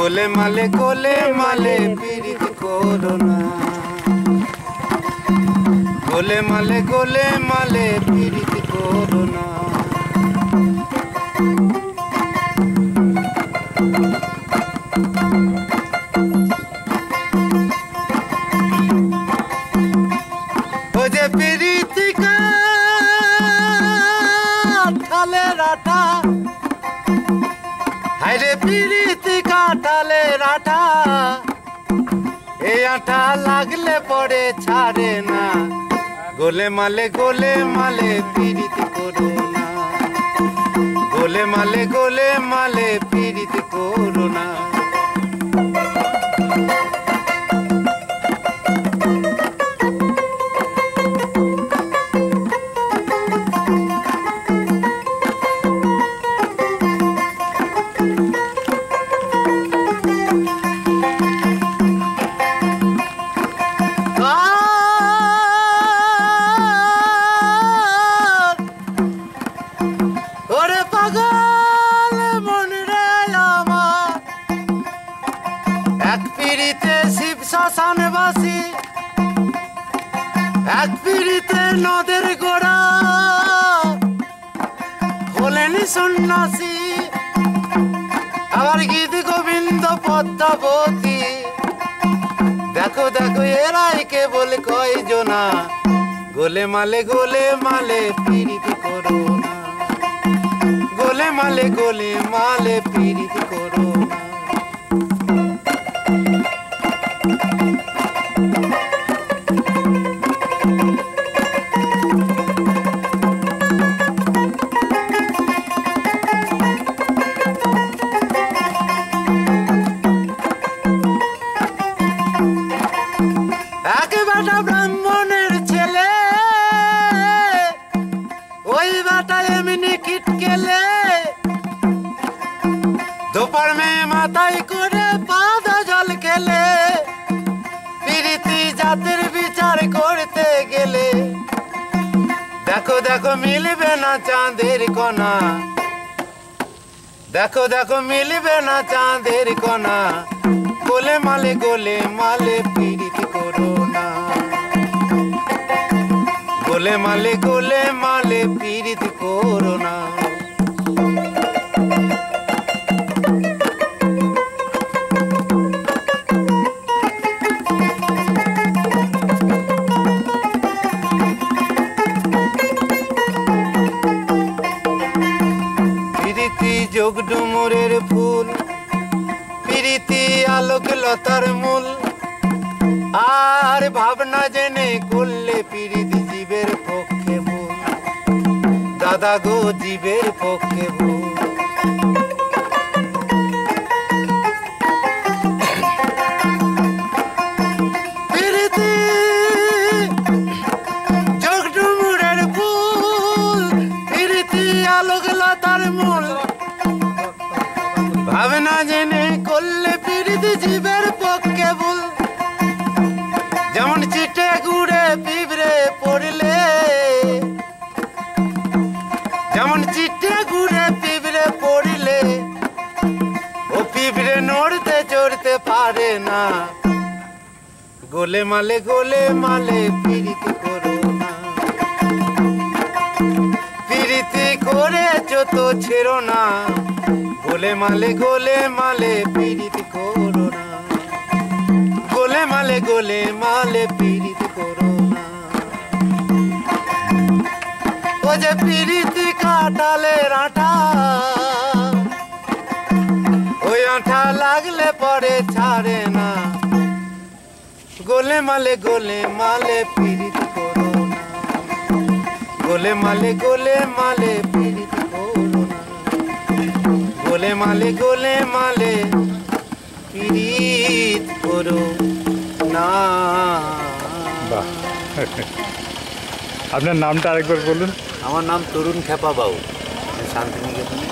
গোলে মালে গোলে মালে পীড়িত করো না। গোলে মালে গোলে মালে পীড়িত করো না। ও যে হাইরে পিড়িতি কাটালে রাটা এ আঠা লাগলে পরে ছাড়ে না। গোলে মালে গোলে মালে পিড়িতি করো না। গোলে মালে গোলে মালে পিড়িতি করো না। শিব এক পিড়িতে নদের গোড়া হলেন সন্ন্যাসী। আবার গীত গোবিন্দ পদ্মাবতী। দেখো দেখো, এরাই কেবল কয়জনা। গোলে মালে গোলে মালে পিরিতি করো না গোলে মালে গোলে মালে পিরিতি করো না একে বেটা ব্রাহ্মণের ছেলে। ওই বেটা এমনি কিট গেলে দুপার মেয়ে মাথায় করে পাদা জল খেলে। প্রীতি জাতির বিচার করতে গেলে। দেখো দেখো মিলবে না চাঁদের কণা। দেখো দেখো মিলবে না চাঁদের কণা। গোলে মালে গোলে মালে পীড়িত করো। গোলে মালে গোলে মালে পীড়িত করো না। প্রীতি যোগ ডুমুরের ফুল, প্রীতি আলোক লতার মূল। আর ভাবনা জেনে করলে প্রীতি দাদা গো জীবের পক্ষে মূল। ভাবনা জেনে করলে পীড়িত জীবের পক্ষে ভুল। না। গোলে মালে গোলে মালে পীড়িত করো না। প্রীতি করেছ তো ছেড়ো না। গোলে মালে গোলে মালে পীড়িত করো না। গোলে মালে গোলে মালে পীড়িত করো না। ও যে পীড়িতি কাটালে রাটা আঠা লাগলে পরে ছাড়ে না। গোলে মালে গোলে মালে পীড়িত করো না। গোলে মালে গোলে মালে পীড়িত করো না। গোলে মালে গোলে মালে পীড়িত করো না। বাহ। আপনার নামটা আরেকবার বলুন। আমার নাম তরুণ খেপা বাবু শান্তিনিকেতনে